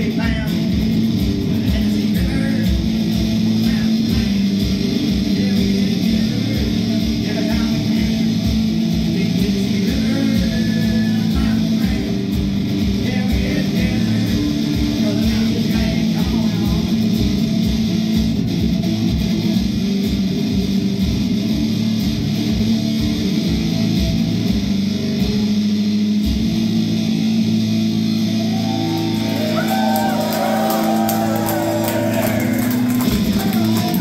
be playing